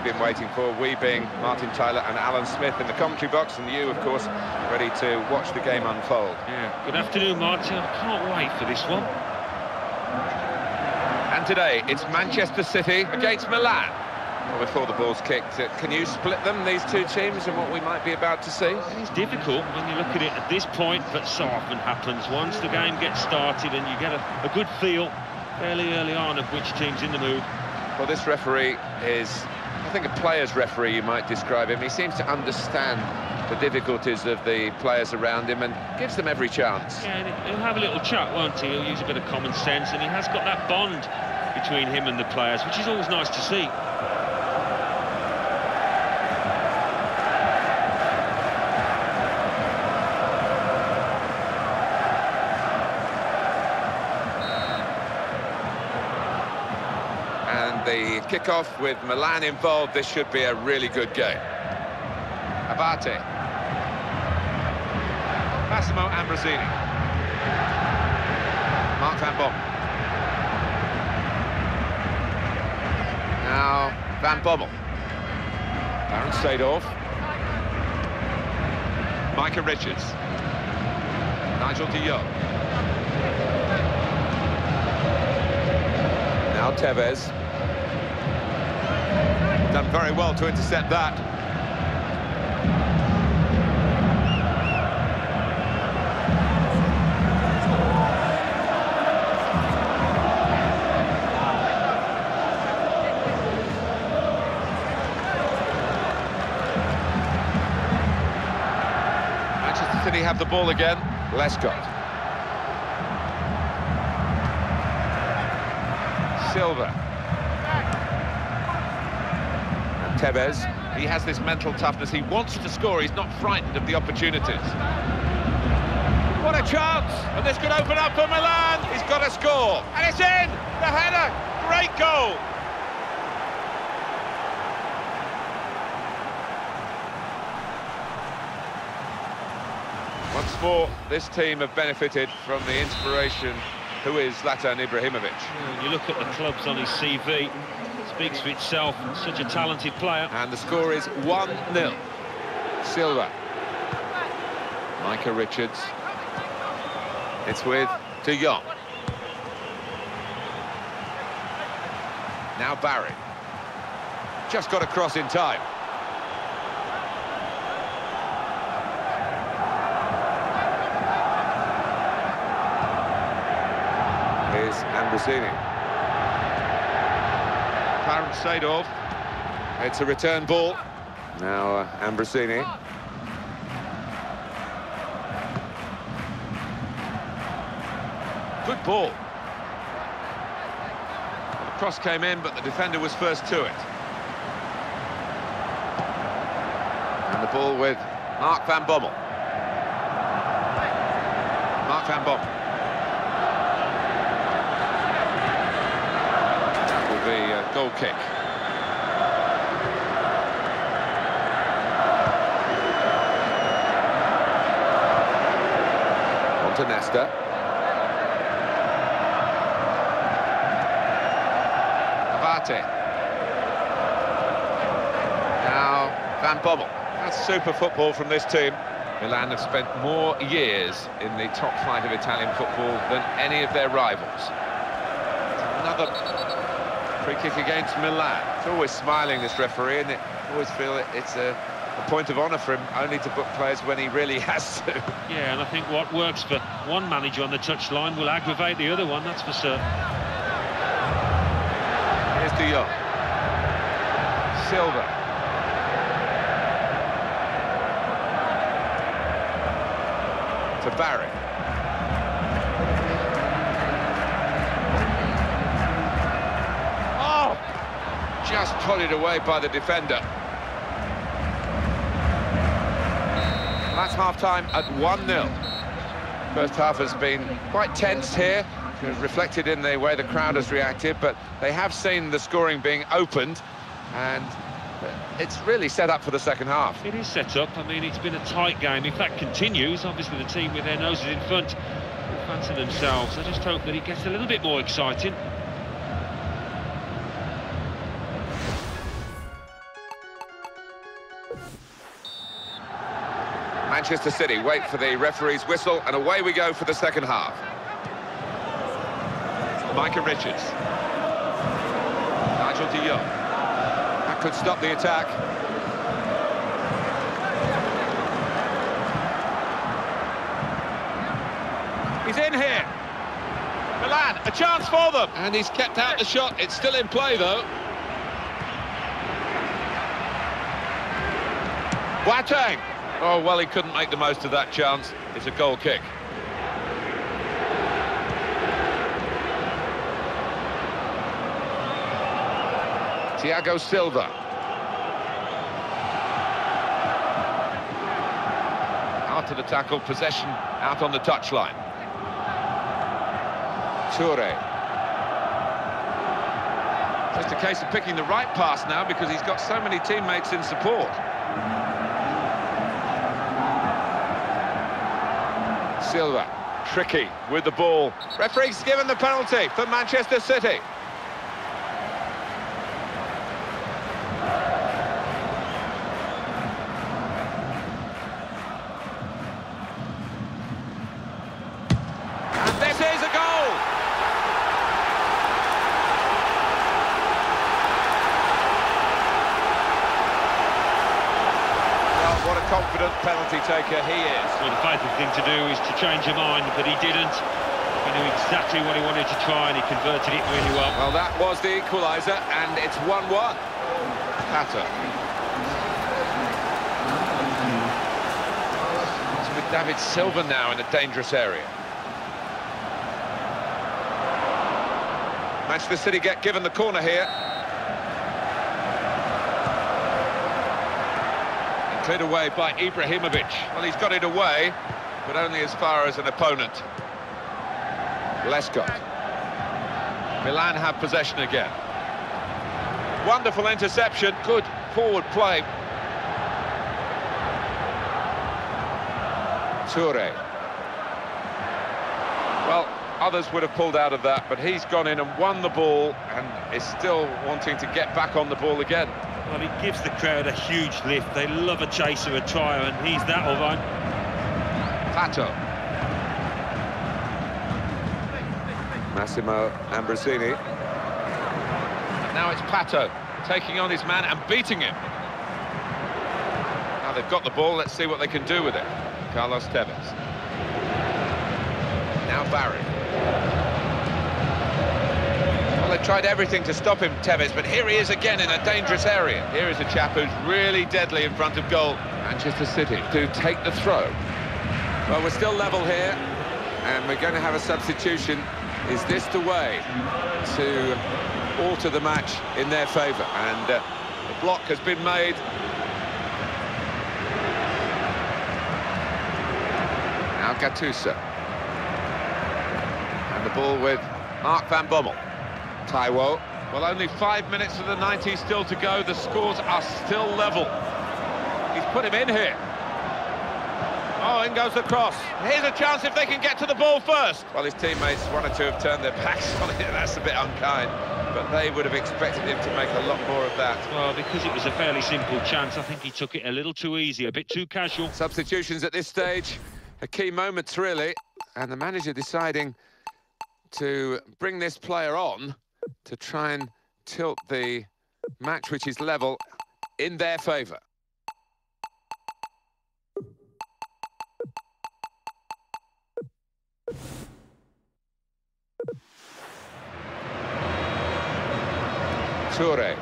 we've been waiting for, we being Martin Tyler and Alan Smith in the commentary box, and you, of course, ready to watch the game unfold. Yeah, good afternoon, Martin. I can't wait for this one. And today, it's Manchester City against Milan. Well, before the ball's kicked, uh, can you split them, these two teams, and what we might be about to see? It's difficult when you look at it at this point, but so often happens. Once the game gets started and you get a, a good feel fairly early on of which team's in the mood. Well, this referee is, I think, a player's referee, you might describe him. He seems to understand the difficulties of the players around him and gives them every chance. Yeah, he'll have a little chat, won't he? He'll use a bit of common sense, and he has got that bond between him and the players, which is always nice to see. The kickoff with Milan involved, this should be a really good game. Abate. Massimo Ambrosini. Mark van Bommel. Now, Van Bommel. Darren Seedorf. Micah Richards. Nigel de Jong. Now Tevez. Very well to intercept that. Manchester City have the ball again. Lescott. Silva. Tevez. He has this mental toughness. He wants to score. He's not frightened of the opportunities. What a chance! And this could open up for Milan. He's got to score. And it's in! The header! Great goal! Once more, this team have benefited from the inspiration who is Zlatan Ibrahimovic. When you look at the clubs on his CV, speaks for itself. Such a talented player. And the score is 1-0. Silva. Micah Richards. It's with De Jong. Now Barry. Just got across in time. Ambrosini. Clarence Seedorf. It's a return ball. Now uh, Ambrosini. Good ball. The cross came in, but the defender was first to it. And the ball with Mark van Bommel. Mark van Bommel. Goal kick. On to Nesta. Abate. Now Van Bommel. That's super football from this team. Milan have spent more years in the top flight of Italian football than any of their rivals. Another Free kick against Milan. It's always smiling, this referee, and it always feel it, it's a, a point of honour for him only to book players when he really has to. Yeah, and I think what works for one manager on the touchline will aggravate the other one, that's for certain. Here's De Jong. Silva. To Barry. Just prodded away by the defender. That's half-time at 1-0. First half has been quite tense here, reflected in the way the crowd has reacted, but they have seen the scoring being opened, and it's really set up for the second half. It is set up. I mean, it's been a tight game. If that continues, obviously the team with their noses in front will fancy themselves. I just hope that it gets a little bit more exciting. Manchester City wait for the referee's whistle, and away we go for the second half. Micah Richards. Nigel de Jong. That could stop the attack. He's in here. Milan, a chance for them. And he's kept out the shot. It's still in play, though. Boateng. Oh, well, he couldn't make the most of that chance. It's a goal kick. Thiago Silva. Out of the tackle, possession out on the touchline. Toure. Just a case of picking the right pass now because he's got so many teammates in support. Silva, tricky with the ball. Referee's given the penalty for Manchester City. And this is a goal! Well, what a confident penalty taker he is. Well, the faithful thing to do is to change your mind, but he didn't. He knew exactly what he wanted to try, and he converted it really well. Well, that was the equaliser, and it's 1-1. Pato. It's with David Silva now in a dangerous area. Manchester City get given the corner here. Cleared away by Ibrahimovic. Well, he's got it away, but only as far as an opponent. Lescott. Milan have possession again. Wonderful interception, good forward play. Toure. Well, others would have pulled out of that, but he's gone in and won the ball and is still wanting to get back on the ball again. Well, he gives the crowd a huge lift. They love a chaser, a trier, and he's that of one. Pato. Massimo Ambrosini. And now it's Pato taking on his man and beating him. Now they've got the ball, let's see what they can do with it. Carlos Tevez. Now Barry. Well, they tried everything to stop him, Tevez, but here he is again in a dangerous area. Here is a chap who's really deadly in front of goal. Manchester City to take the throw. Well, we're still level here, and we're going to have a substitution. Is this the way to alter the match in their favour? And uh, the block has been made. Now Gattuso. And the ball with Mark van Bommel. Taiwo. Well, only five minutes of the 90 still to go. The scores are still level. He's put him in here. Oh, in goes the cross. Here's a chance if they can get to the ball first. Well, his teammates, one or two have turned their backs on it. That's a bit unkind. But they would have expected him to make a lot more of that. Well, because it was a fairly simple chance, I think he took it a little too easy, a bit too casual. Substitutions at this stage, a key moments really. And the manager deciding to bring this player on to try and tilt the match, which is level, in their favour. Toure.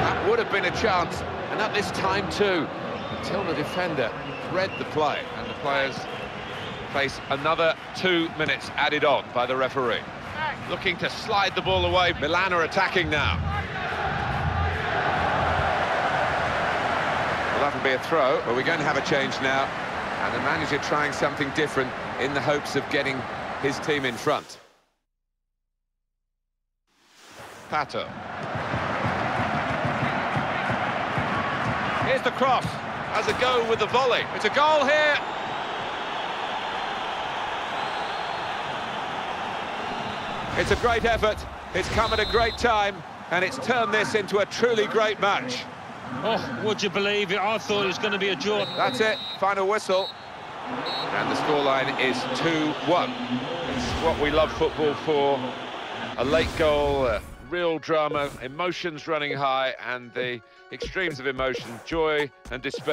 That would have been a chance, and at this time too, until the defender read the play, and the players face another two minutes added on by the referee. Looking to slide the ball away, Milan are attacking now. Well, that'll be a throw, but we're going to have a change now, and the manager trying something different in the hopes of getting his team in front. Pato. Here's the cross. Has a go with the volley. It's a goal here. It's a great effort. It's come at a great time. and it's turned this into a truly great match. Oh, would you believe it? I thought it was going to be a draw. That's it, final whistle. And the scoreline is 2-1. It's what we love football for. A late goal, a real drama, emotions running high, and the extremes of emotion, joy and despair.